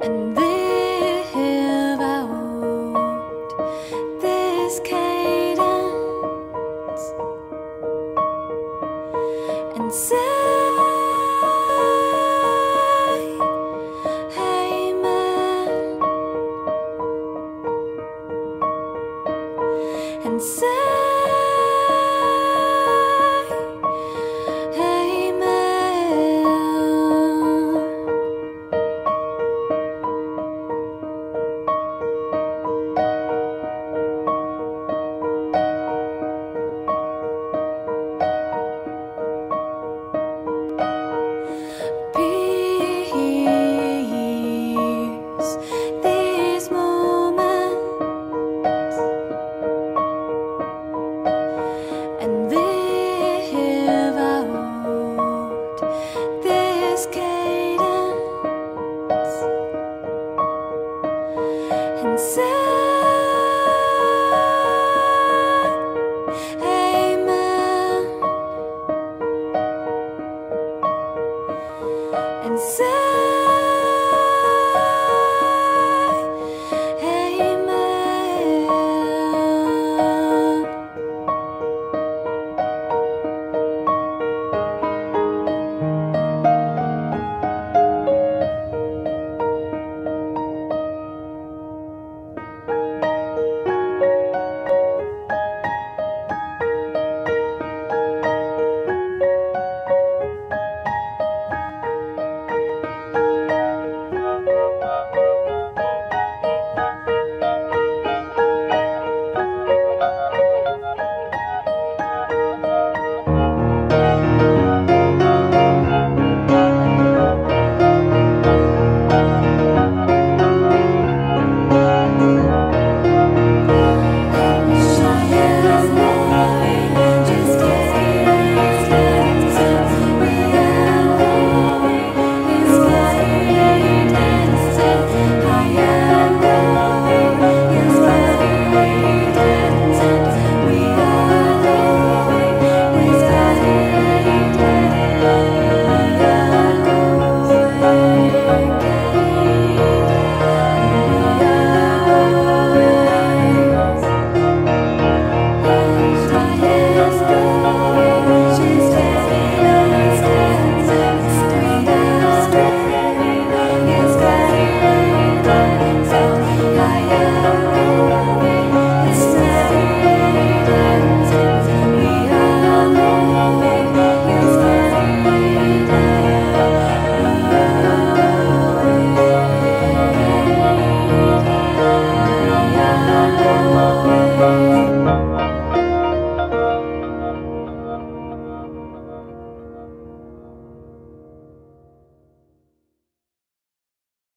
and live out this cadence and say. Amen. And say